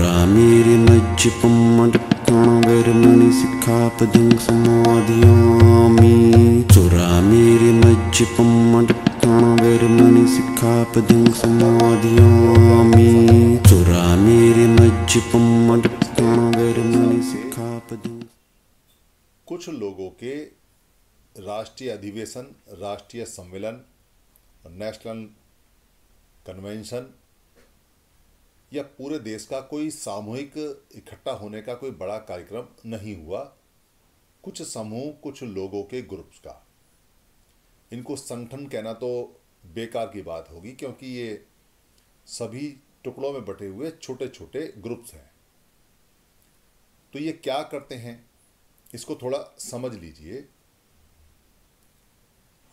चुरामिरिमज्जिपुम्मटुक्कोणवैर्मणि सिक्खापदं समाधियामि चुरामिरिमज्जिपुम्मटुक्कोणवैर्मणि सिक्खापदं समाधियामि चुरामिरिमज्जिपुम्मटुक्कोणवैर्मणि सिक्खापदं कुछ लोगों के राष्ट्रीय अधिवेशन, राष्ट्रीय सम्मेलन, नेशनल कन्वेंशन या पूरे देश का कोई सामूहिक इकट्ठा होने का कोई बड़ा कार्यक्रम नहीं हुआ? कुछ समूह, कुछ लोगों के ग्रुप्स का। इनको संगठन कहना तो बेकार की बात होगी, क्योंकि ये सभी टुकड़ों में बटे हुए छोटे छोटे ग्रुप्स हैं। तो ये क्या करते हैं? इसको थोड़ा समझ लीजिए।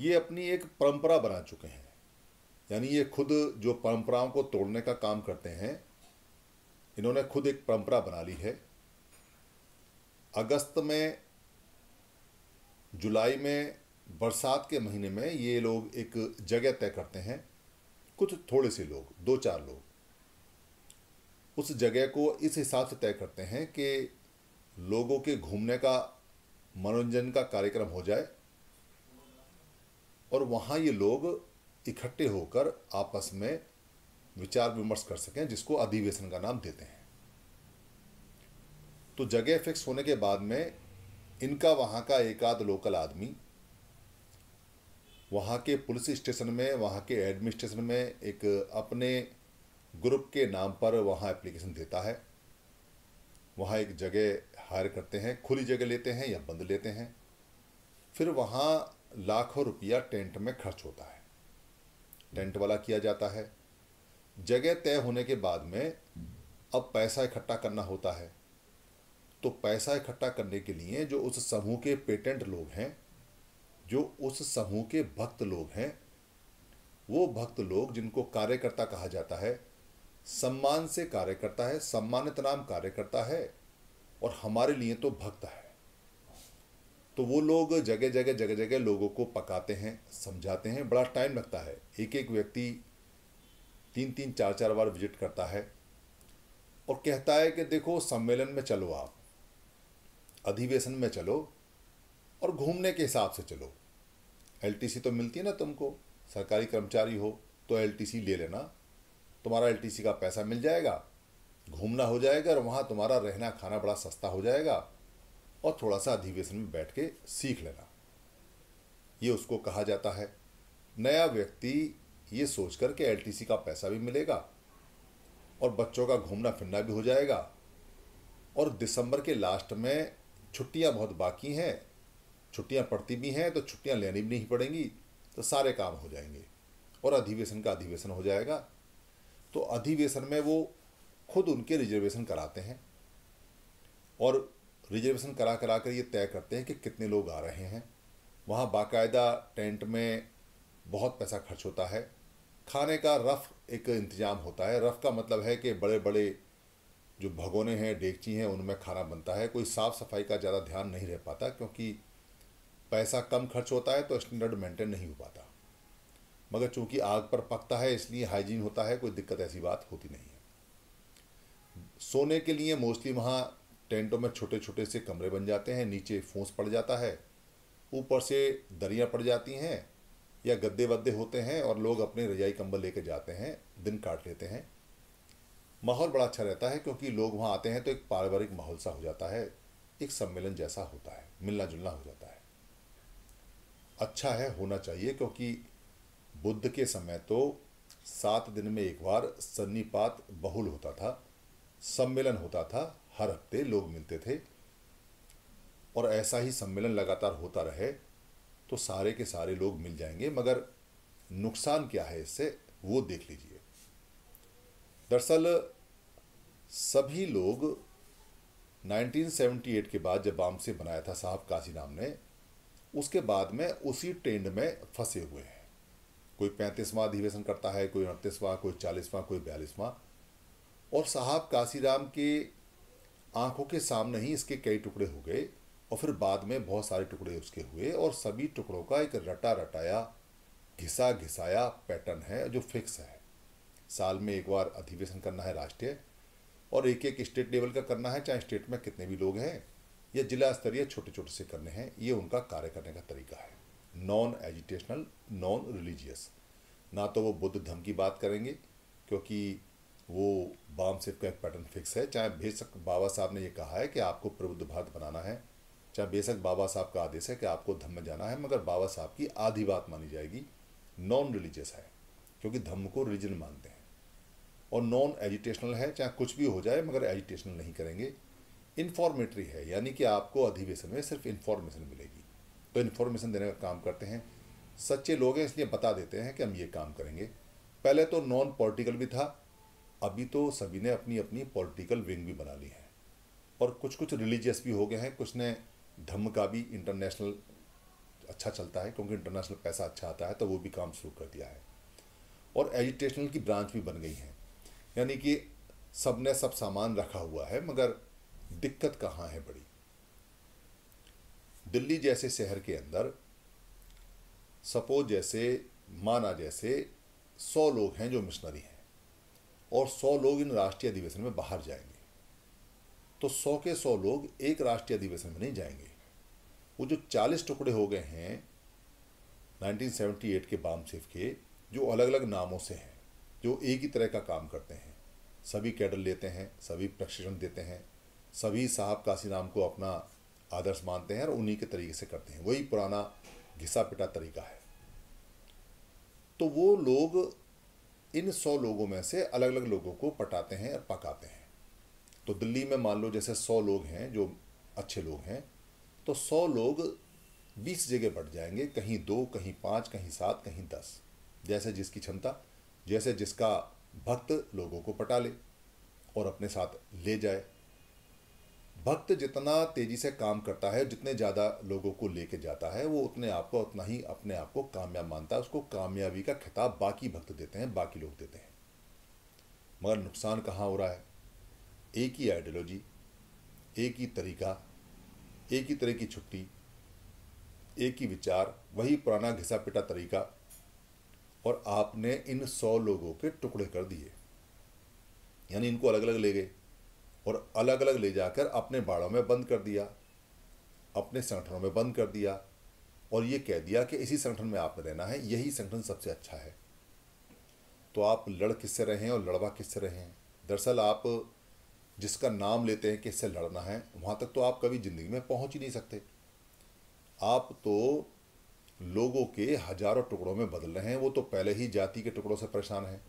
ये अपनी एक परंपरा बना चुके हैं। यानी ये खुद जो परंपराओं को तोड़ने का काम करते हैं इन्होंने खुद एक परंपरा बना ली है। अगस्त में, जुलाई में, बरसात के महीने में ये लोग एक जगह तय करते हैं। कुछ थोड़े से लोग, दो चार लोग, उस जगह को इस हिसाब से तय करते हैं कि लोगों के घूमने का, मनोरंजन का कार्यक्रम हो जाए और वहाँ ये लोग इकट्ठे होकर आपस में विचार विमर्श कर सकें, जिसको अधिवेशन का नाम देते हैं। तो जगह फिक्स होने के बाद में इनका वहाँ का एक आध लोकल आदमी, वहाँ के पुलिस स्टेशन में, वहाँ के एडमिनिस्ट्रेशन में एक अपने ग्रुप के नाम पर वहाँ एप्लीकेशन देता है। वहाँ एक जगह हायर करते हैं, खुली जगह लेते हैं या बंद लेते हैं। फिर वहाँ लाखों रुपया टेंट में खर्च होता है। टेंट वाला किया जाता है। जगह तय होने के बाद में अब पैसा इकट्ठा करना होता है। तो पैसा इकट्ठा करने के लिए जो उस समूह के पेटेंट लोग हैं, जो उस समूह के भक्त लोग हैं, वो भक्त लोग जिनको कार्यकर्ता कहा जाता है, सम्मान से कार्य करता है, सम्मानित नाम कार्य करता है और हमारे लिए तो भक्त है। तो वो लोग जगह जगह जगह जगह लोगों को पकाते हैं, समझाते हैं, बड़ा टाइम लगता है। एक एक व्यक्ति तीन तीन चार चार बार विज़िट करता है और कहता है कि देखो, सम्मेलन में चलो आप, अधिवेशन में चलो और घूमने के हिसाब से चलो। एलटीसी तो मिलती है ना तुमको, सरकारी कर्मचारी हो तो एलटीसी ले लेना, तुम्हारा एलटीसी का पैसा मिल जाएगा, घूमना हो जाएगा और वहाँ तुम्हारा रहना खाना बड़ा सस्ता हो जाएगा और थोड़ा सा अधिवेशन में बैठ के सीख लेना। ये उसको कहा जाता है। नया व्यक्ति ये सोच सोचकर के एलटीसी का पैसा भी मिलेगा और बच्चों का घूमना फिरना भी हो जाएगा। और दिसंबर के लास्ट में छुट्टियाँ बहुत बाकी हैं, छुट्टियाँ पड़ती भी हैं तो छुट्टियाँ लेनी भी नहीं पड़ेंगी तो सारे काम हो जाएँगे और अधिवेशन का अधिवेशन हो जाएगा। तो अधिवेशन में वो खुद उनके रिजर्वेशन कराते हैं और रिजर्वेशन करा करा कर ये तय करते हैं कि कितने लोग आ रहे हैं। वहाँ बाकायदा टेंट में बहुत पैसा खर्च होता है। खाने का रफ एक इंतज़ाम होता है। रफ का मतलब है कि बड़े बड़े जो भगोने हैं, डेगची हैं, उनमें खाना बनता है। कोई साफ़ सफ़ाई का ज़्यादा ध्यान नहीं रह पाता क्योंकि पैसा कम खर्च होता है तो स्टैंडर्ड मेंटेन नहीं हो पाता। मगर चूँकि आग पर पकता है, इसलिए हाइजीन होता है, कोई दिक्कत ऐसी बात होती नहीं है। सोने के लिए मोस्टली वहाँ टेंटों में छोटे छोटे से कमरे बन जाते हैं, नीचे फूस पड़ जाता है, ऊपर से दरियाँ पड़ जाती हैं या गद्दे वद्दे होते हैं और लोग अपने रजाई कंबल लेके जाते हैं, दिन काट लेते हैं। माहौल बड़ा अच्छा रहता है क्योंकि लोग वहाँ आते हैं तो एक पारिवारिक माहौल सा हो जाता है, एक सम्मेलन जैसा होता है मिलना जुलना हो जाता है। अच्छा है, होना चाहिए क्योंकि बुद्ध के समय तो सात दिन में एक बार सन्नीपात बहुल होता था, सम्मेलन होता था, हर हफ़्ते लोग मिलते थे। और ऐसा ही सम्मेलन लगातार होता रहे तो सारे के सारे लोग मिल जाएँगे, मगर नुकसान क्या है इससे, वो देख लीजिए। दरअसल, सभी लोग 1978 के बाद जब बाम से बनाया था साहब काशी नाम ने, उसके बाद में उसी ट्रेंड में फंसे हुए हैं। कोई पैंतीसवां अधिवेशन करता है, कोई उनतीसवां, कोई चालीसवां, कोई बयालीसवां, और साहब काशीराम के आँखों के सामने ही इसके कई टुकड़े हो गए। और फिर बाद में बहुत सारे टुकड़े उसके हुए और सभी टुकड़ों का एक रटा रटाया, घिसा घिसाया पैटर्न है जो फिक्स है। साल में एक बार अधिवेशन करना है राष्ट्रीय और एक एक स्टेट लेवल का करना है, चाहे स्टेट में कितने भी लोग हैं, या जिला स्तरीय छोटे छोटे से करने हैं, ये उनका कार्य करने का तरीका है। नॉन एजुटेशनल नॉन रिलीजियस ना तो वो बुद्ध धर्म की बात करेंगे, क्योंकि वो बाम सिर्फ़ का एक पैटर्न फिक्स है। चाहे बेशक बाबा साहब ने ये कहा है कि आपको प्रबुद्ध भारत बनाना है चाहे बेशक बाबा साहब का आदेश है कि आपको धर्म में जाना है, मगर बाबा साहब की आधी बात मानी जाएगी। नॉन रिलीजियस है, क्योंकि धर्म को रिलीजन मानते हैं। और नॉन एजुटेशनल है, चाहे कुछ भी हो जाए, मगर एजुटेशनल नहीं करेंगे। इन्फॉर्मेटरी है, यानी कि आपको अधिवेशन में सिर्फ़ इन्फॉर्मेशन मिलेगी। तो इन्फॉर्मेशन देने का काम करते हैं। सच्चे लोग हैं, इसलिए बता देते हैं कि हम ये काम करेंगे। पहले तो नॉन पॉलिटिकल भी था, अभी तो सभी ने अपनी अपनी पॉलिटिकल विंग भी बना ली है। और कुछ कुछ रिलीजियस भी हो गए हैं, कुछ ने धर्म का भी इंटरनेशनल अच्छा चलता है, क्योंकि इंटरनेशनल पैसा अच्छा आता है तो वो भी काम शुरू कर दिया है। और एजुटेशनल की ब्रांच भी बन गई हैं। यानी कि सबने सब सामान रखा हुआ है, मगर दिक्कत कहाँ है बड़ी? दिल्ली जैसे शहर के अंदर, सपोज़ जैसे, माना जैसे, सौ लोग हैं जो मिशनरी हैं, और सौ लोग इन राष्ट्रीय अधिवेशन में बाहर जाएँगे। तो सौ के सौ लोग एक राष्ट्रीय अधिवेशन में नहीं जाएँगे। वो जो चालीस टुकड़े हो गए हैं 1978 के बाम सिफ के, जो अलग अलग नामों से हैं, जो एक ही तरह का काम करते हैं। सभी कैडर लेते हैं, सभी प्रशिक्षण देते हैं, सभी साहब काशी नाम को अपना आदर्श मानते हैं और उन्हीं के तरीके से करते हैं। वही पुराना घिसा पिटा तरीका है। तो वो लोग, इन सौ लोगों में से अलग अलग लोगों को पटाते हैं और पकाते हैं। तो दिल्ली में मान लो जैसे सौ लोग हैं, जो अच्छे लोग हैं तो सौ लोग बीस जगह बढ़ जाएँगे, कहीं दो, कहीं पाँच, कहीं सात, कहीं दस, जैसे जिसकी क्षमता, जैसे जिसका भक्त लोगों को पटा ले और अपने साथ ले जाए। भक्त जितना तेज़ी से काम करता है, जितने ज़्यादा लोगों को लेके जाता है, वो उतने आप को उतना ही अपने आप को कामयाब मानता है, उसको कामयाबी का खिताब बाकी भक्त देते हैं, बाकी लोग देते हैं। मगर नुकसान कहाँ हो रहा है? एक ही आइडियोलॉजी एक ही तरीका, एक ही तरह की छुट्टी, एक ही विचार, वही पुराना घिसा पिटा तरीका, और आपने इन सौ लोगों के टुकड़े कर दिए। यानी इनको अलग अलग ले गए और अलग अलग ले जाकर अपने बाड़ों में बंद कर दिया, अपने संगठनों में बंद कर दिया और ये कह दिया कि इसी संगठन में आपने रहना है, यही संगठन सबसे अच्छा है। तो आप लड़ किससे रहे हैं और लड़वा किससे रहे हैं? दरअसल आप जिसका नाम लेते हैं कि इससे लड़ना है, वहाँ तक तो आप कभी ज़िंदगी में पहुँच ही नहीं सकते। आप तो लोगों के हज़ारों टुकड़ों में बदल रहे हैं, वो तो पहले ही जाति के टुकड़ों से परेशान हैं।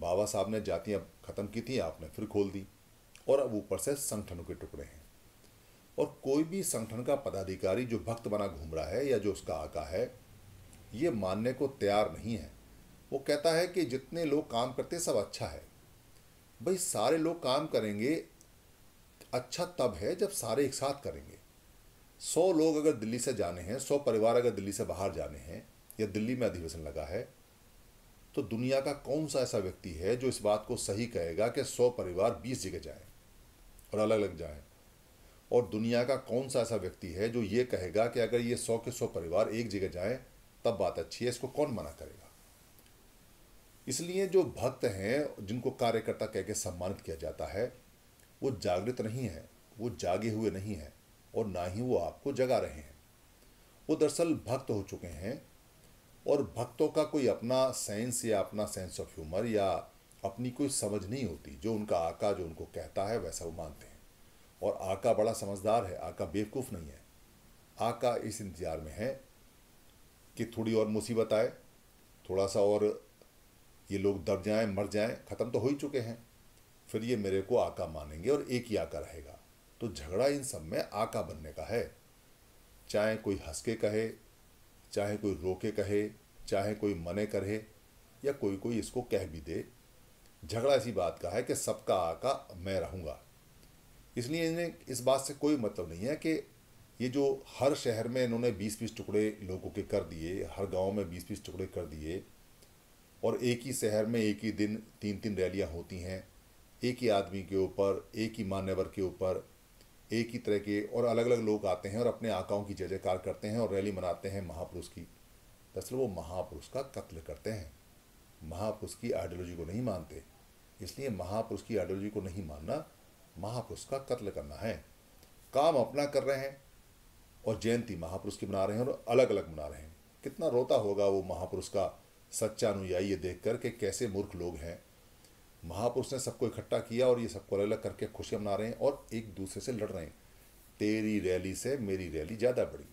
बाबा साहब ने जातियाँ ख़त्म की थी, आपने फिर खोल दी, और अब ऊपर से संगठनों के टुकड़े हैं। और कोई भी संगठन का पदाधिकारी जो भक्त बना घूम रहा है, या जो उसका आका है, ये मानने को तैयार नहीं है। वो कहता है कि जितने लोग काम करते सब अच्छा है। भाई सारे लोग काम करेंगे अच्छा तब है जब सारे एक साथ करेंगे। सौ लोग अगर दिल्ली से जाने हैं, सौ परिवार अगर दिल्ली से बाहर जाने हैं, या दिल्ली में अधिवेशन लगा है तो दुनिया का कौन सा ऐसा व्यक्ति है जो इस बात को सही कहेगा कि सौ परिवार बीस जगह जाए और अलग अलग जाए? और दुनिया का कौन सा ऐसा व्यक्ति है जो ये कहेगा कि अगर ये सौ के सौ परिवार एक जगह जाए, तब बात अच्छी है, इसको कौन मना करेगा? इसलिए जो भक्त हैं, जिनको कार्यकर्ता कह के सम्मानित किया जाता है, वो जागृत नहीं है, वो जागे हुए नहीं हैं और ना ही वो आपको जगा रहे हैं। वो दरअसल भक्त हो चुके हैं और भक्तों का कोई अपना सेंस या अपना सेंस ऑफ़ ह्यूमर या अपनी कोई समझ नहीं होती। जो उनका आका, जो उनको कहता है, वैसा वो मानते हैं। और आका बड़ा समझदार है, आका बेवकूफ़ नहीं है। आका इस इंतज़ार में है कि थोड़ी और मुसीबत आए, थोड़ा सा और ये लोग दब जाएँ, मर जाएँ, ख़त्म तो हो ही चुके हैं। फिर ये मेरे को आका मानेंगे और एक ही आका रहेगा। तो झगड़ा इन सब में आका बनने का है। चाहे कोई हंस के कहे, चाहे कोई रोके कहे, चाहे कोई मने करे, या कोई कोई इसको कह भी दे। झगड़ा ऐसी बात का है कि सबका आका मैं रहूँगा। इसलिए इन्हें इस बात से कोई मतलब नहीं है कि ये जो हर शहर में इन्होंने बीस बीस टुकड़े लोगों के कर दिए, हर गाँव में बीस बीस टुकड़े कर दिए और एक ही शहर में एक ही दिन तीन तीन रैलियाँ होती हैं। एक ही आदमी के ऊपर, एक ही मान्यवर के ऊपर, एक ही तरह के और अलग अलग लोग आते हैं और अपने आकाओं की जय जयकार करते हैं और रैली मनाते हैं महापुरुष की। दरअसल वो महापुरुष का कत्ल करते हैं। महापुरुष की आइडियोलॉजी को नहीं मानते। इसलिए महापुरुष की आइडियोलॉजी को नहीं मानना, महापुरुष का कत्ल करना है। काम अपना कर रहे हैं और जयंती महापुरुष की मना रहे हैं और अलग अलग मना रहे हैं। कितना रोता होगा वो महापुरुष का सच्चा अनुयायी ये देख कर के कैसे मूर्ख लोग हैं। महापुरुष ने सबको इकट्ठा किया और ये सबको अलग अलग करके खुशियाँ मना रहे हैं और एक दूसरे से लड़ रहे हैं। तेरी रैली से मेरी रैली ज़्यादा बड़ी।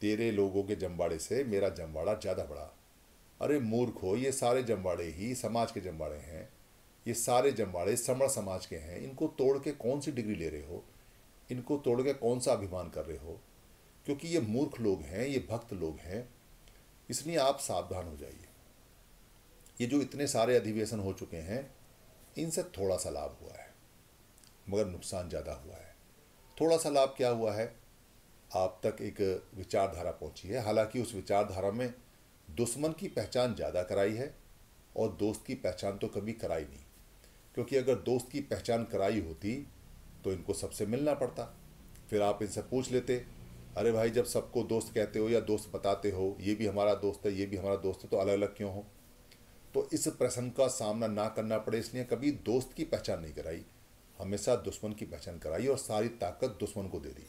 तेरे लोगों के जमवाड़े से मेरा जमवाड़ा ज़्यादा बड़ा। अरे मूर्ख हो, ये सारे जमवाड़े ही समाज के जमवाड़े हैं। ये सारे जमवाड़े समण समाज के हैं। इनको तोड़ के कौन सी डिग्री ले रहे हो? इनको तोड़ के कौन सा अभिमान कर रहे हो? क्योंकि ये मूर्ख लोग हैं, ये भक्त लोग हैं। इसलिए आप सावधान हो जाइए। ये जो इतने सारे अधिवेशन हो चुके हैं, इनसे थोड़ा सा लाभ हुआ है, मगर नुकसान ज़्यादा हुआ है। थोड़ा सा लाभ क्या हुआ है? आप तक एक विचारधारा पहुँची है। हालाँकि उस विचारधारा में दुश्मन की पहचान ज़्यादा कराई है और दोस्त की पहचान तो कभी कराई नहीं। क्योंकि अगर दोस्त की पहचान कराई होती तो इनको सबसे मिलना पड़ता। फिर आप इनसे पूछ लेते, अरे भाई, जब सबको दोस्त कहते हो या दोस्त बताते हो, ये भी हमारा दोस्त है, ये भी हमारा दोस्त है तो अलग अलग क्यों हो? तो इस प्रश्न का सामना ना करना पड़े, इसलिए कभी दोस्त की पहचान नहीं कराई। हमेशा दुश्मन की पहचान कराई और सारी ताकत दुश्मन को दे दी।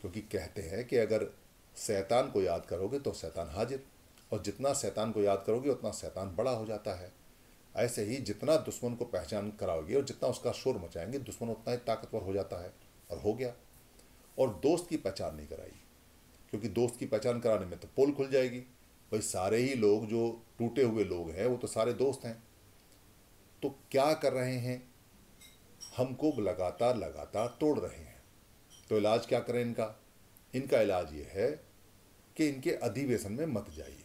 क्योंकि कहते हैं कि अगर शैतान को याद करोगे तो शैतान हाजिर, और जितना शैतान को याद करोगे, उतना शैतान बड़ा हो जाता है। ऐसे ही जितना दुश्मन को पहचान कराओगे और जितना उसका शोर मचाएँगे, दुश्मन उतना ही ताकतवर हो जाता है, और हो गया। और दोस्त की पहचान नहीं कराई, क्योंकि दोस्त की पहचान कराने में तो पोल खुल जाएगी। भाई सारे ही लोग जो टूटे हुए लोग हैं, वो तो सारे दोस्त हैं। तो क्या कर रहे हैं? हमको लगातार लगातार तोड़ रहे हैं। तो इलाज क्या करें इनका? इनका इलाज ये है कि इनके अधिवेशन में मत जाइए।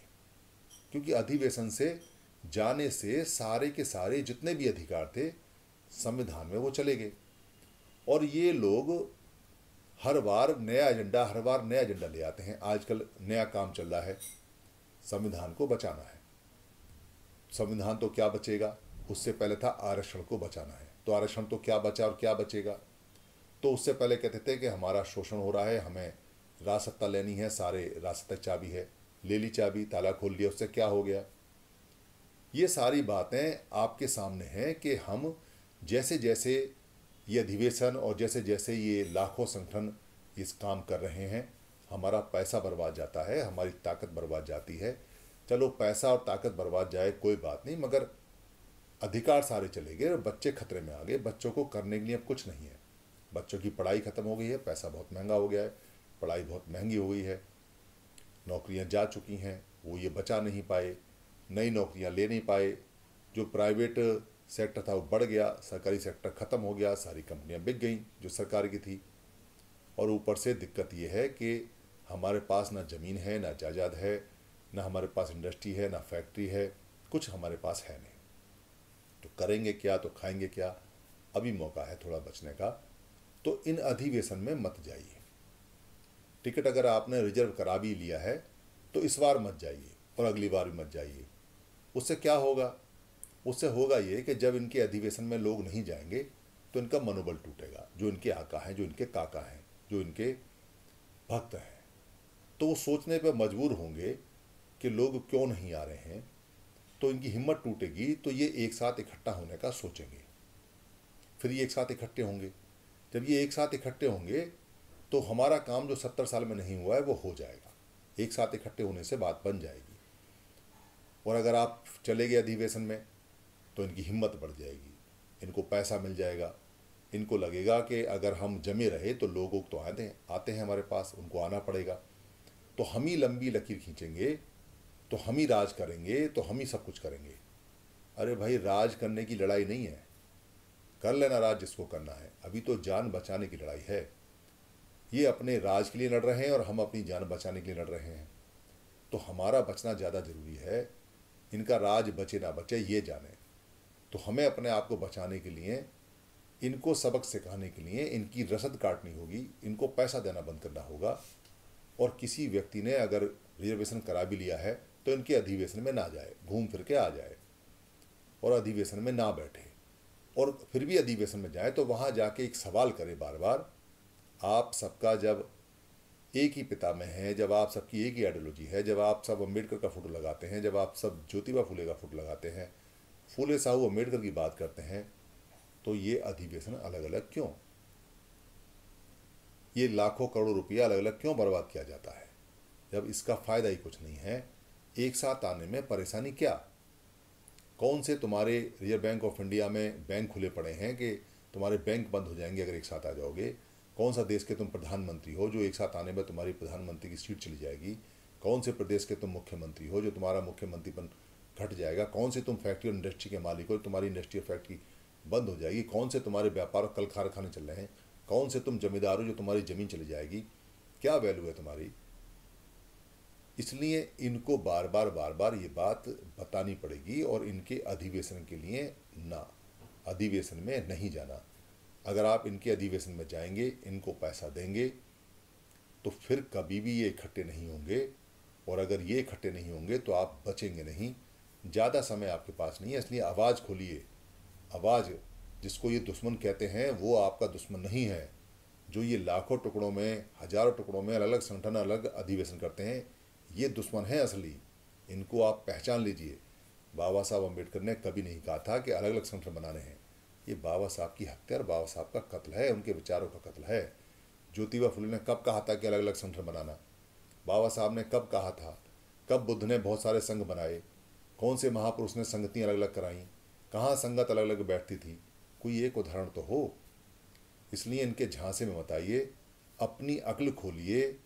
क्योंकि अधिवेशन से जाने से सारे के सारे जितने भी अधिकार थे, संविधान में वो चले गए। और ये लोग हर बार नया एजेंडा, हर बार नया एजेंडा ले आते हैं। आजकल नया काम चल रहा है। संविधान को बचाना है। संविधान तो क्या बचेगा? उससे पहले था आरक्षण को बचाना है। तो आरक्षण तो क्या बचा और क्या बचेगा? तो उससे पहले कहते थे कि हमारा शोषण हो रहा है, हमें राजसत्ता लेनी है, सारे राजसत्ता चाबी है। ले ली चाबी, ताला खोल लिया, उससे क्या हो गया? ये सारी बातें आपके सामने हैं कि हम जैसे जैसे ये अधिवेशन और जैसे जैसे ये लाखों संगठन इस काम कर रहे हैं हमारा पैसा बर्बाद जाता है, हमारी ताकत बर्बाद जाती है। चलो, पैसा और ताकत बर्बाद जाए, कोई बात नहीं, मगर अधिकार सारे चले गए और बच्चे खतरे में आ गए। बच्चों को करने के लिए अब कुछ नहीं है। बच्चों की पढ़ाई ख़त्म हो गई है, पैसा बहुत महँगा हो गया है, पढ़ाई बहुत महँगी हो गई है। नौकरियाँ जा चुकी हैं, वो ये बचा नहीं पाए, नई नौकरियाँ ले नहीं पाए। जो प्राइवेट सेक्टर था, वो बढ़ गया, सरकारी सेक्टर ख़त्म हो गया, सारी कंपनियाँ बिक गई, जो सरकार की थी। और ऊपर से दिक्कत ये है कि हमारे पास ना ज़मीन है, ना जायदाद है, ना हमारे पास इंडस्ट्री है, ना फैक्ट्री है, कुछ हमारे पास है नहीं। तो करेंगे क्या तो खाएँगे क्या? अभी मौका है थोड़ा बचने का तो इन अधिवेशन में मत जाइए। टिकट अगर आपने रिज़र्व करा भी लिया है तो इस बार मत जाइए और अगली बार भी मत जाइए। उससे क्या होगा? उससे होगा ये कि जब इनके अधिवेशन में लोग नहीं जाएँगे तो इनका मनोबल टूटेगा। जो इनके आका हैं, जो इनके काका हैं, जो इनके भक्त हैं तो वो सोचने पर मजबूर होंगे कि लोग क्यों नहीं आ रहे हैं तो इनकी हिम्मत टूटेगी तो ये एक साथ इकट्ठा होने का सोचेंगे। फिर ये एक साथ इकट्ठे होंगे। जब ये एक साथ इकट्ठे होंगे तो हमारा काम जो सत्तर साल में नहीं हुआ है, वो हो जाएगा। एक साथ इकट्ठे होने से बात बन जाएगी। और अगर आप चले गए अधिवेशन में तो इनकी हिम्मत बढ़ जाएगी। इनको पैसा मिल जाएगा। इनको लगेगा कि अगर हम जमे रहे तो लोग तो आते हैं आते हैं हमारे पास, उनको आना पड़ेगा। तो हम ही लंबी लकीर खींचेंगे तो हम ही राज करेंगे तो हम ही सब कुछ करेंगे। अरे भाई, राज करने की लड़ाई नहीं है। कर लेना राज जिसको करना है। अभी तो जान बचाने की लड़ाई है। ये अपने राज के लिए लड़ रहे हैं और हम अपनी जान बचाने के लिए लड़ रहे हैं। तो हमारा बचना ज़्यादा ज़रूरी है। इनका राज बचे ना बचे, ये जाने। तो हमें अपने आप को बचाने के लिए, इनको सबक सिखाने के लिए, इनकी रसद काटनी होगी, इनको पैसा देना बंद करना होगा। और किसी व्यक्ति ने अगर रिजर्वेशन करा भी लिया है तो इनके अधिवेशन में ना जाए, घूम फिर के आ जाए और अधिवेशन में ना बैठे। और फिर भी अधिवेशन में जाए तो वहाँ जाके एक सवाल करे बार बार आप सबका जब एक ही पिता में है, जब आप सबकी एक ही आइडियोलॉजी है, जब आप सब अंबेडकर का फ़ोटो लगाते हैं, जब आप सब ज्योतिबा फूले का फ़ोटो लगाते हैं, फूले साहू अंबेडकर की बात करते हैं तो ये अधिवेशन अलग अलग क्यों? ये लाखों करोड़ों रुपया अलग अलग क्यों बर्बाद किया जाता है? जब इसका फ़ायदा ही कुछ नहीं है, एक साथ आने में परेशानी क्या? कौन से तुम्हारे रिज़र्व बैंक ऑफ़ इंडिया में बैंक खुले पड़े हैं कि तुम्हारे बैंक बंद हो जाएँगे अगर एक साथ आ जाओगे? कौन सा देश के तुम प्रधानमंत्री हो जो एक साथ आने में तुम्हारी प्रधानमंत्री की सीट चली जाएगी? कौन से प्रदेश के तुम मुख्यमंत्री हो जो तुम्हारा मुख्यमंत्रीपन घट जाएगा? कौन से तुम फैक्ट्री और इंडस्ट्री के मालिक हो तुम्हारी इंडस्ट्री और फैक्ट्री बंद हो जाएगी? कौन से तुम्हारे व्यापार और कल कारखाने चल रहे हैं? कौन से तुम जमींदार हो जो तुम्हारी ज़मीन चली जाएगी? क्या वैल्यू है तुम्हारी? इसलिए इनको बार बार बार बार ये बात बतानी पड़ेगी और इनके अधिवेशन के लिए ना। अधिवेशन में नहीं जाना। अगर आप इनके अधिवेशन में जाएँगे, इनको पैसा देंगे तो फिर कभी भी ये इकट्ठे नहीं होंगे। और अगर ये इकट्ठे नहीं होंगे तो आप बचेंगे नहीं। ज़्यादा समय आपके पास नहीं है, इसलिए आवाज़ खोलिए। आवाज़ जिसको ये दुश्मन कहते हैं, वो आपका दुश्मन नहीं है। जो ये लाखों टुकड़ों में, हज़ारों टुकड़ों में अलग अलग संगठन, अलग अधिवेशन करते हैं, ये दुश्मन है असली। इनको आप पहचान लीजिए। बाबा साहब अंबेडकर ने कभी नहीं कहा था कि अलग अलग संगठन बनाने हैं। ये बाबा साहब की हत्या और बाबा साहब का कत्ल है, उनके विचारों का कत्ल है। ज्योतिबा फुले ने कब कहा था कि अलग अलग संगठन बनाना? बाबा साहब ने कब कहा था? कब बुद्ध ने बहुत सारे संघ बनाए? कौन से महापुरुष ने संगतियाँ अलग अलग कराई? कहाँ संगत अलग अलग बैठती थी? कोई एक उदाहरण तो हो। इसलिए इनके झांसे में बताइए अपनी अक्ल खोलिए।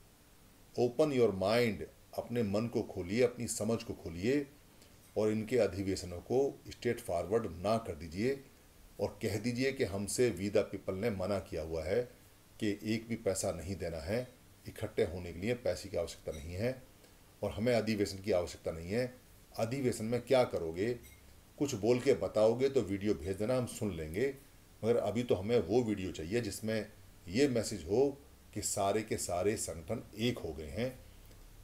Open your mind. अपने मन को खोलिए। अपनी समझ को खोलिए। और इनके अधिवेशनों को स्टेट फॉरवर्ड ना कर दीजिए। और कह दीजिए कि हमसे वीदा पीपल ने मना किया हुआ है कि एक भी पैसा नहीं देना है। इकट्ठे होने के लिए पैसे की आवश्यकता नहीं है। और हमें अधिवेशन की आवश्यकता नहीं है। अधिवेशन में क्या करोगे? कुछ बोल के बताओगे तो वीडियो भेज देना, हम सुन लेंगे। मगर अभी तो हमें वो वीडियो चाहिए जिसमें ये मैसेज हो कि सारे के सारे संगठन एक हो गए हैं।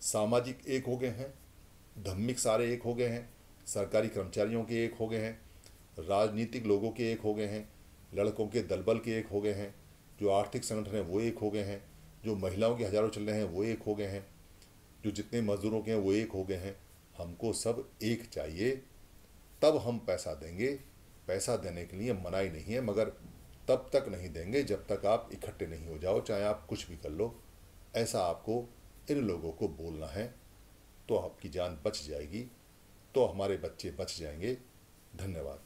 सामाजिक एक हो गए हैं, धम्मिक सारे एक हो गए हैं, सरकारी कर्मचारियों के एक हो गए हैं, राजनीतिक लोगों के एक हो गए हैं, लड़कों के दलबल के एक हो गए हैं, जो आर्थिक संगठन हैं वो एक हो गए हैं, जो महिलाओं के हज़ारों चल रहे हैं वो एक हो गए हैं, जो जितने मज़दूरों के हैं वो एक हो गए हैं। हमको सब एक चाहिए। तब हम पैसा देंगे। पैसा देने के लिए मनाही नहीं है, मगर तब तक नहीं देंगे जब तक आप इकट्ठे नहीं हो जाओ, चाहे आप कुछ भी कर लो। ऐसा आपको, इन लोगों को बोलना है तो आपकी जान बच जाएगी तो हमारे बच्चे बच जाएँगे। धन्यवाद।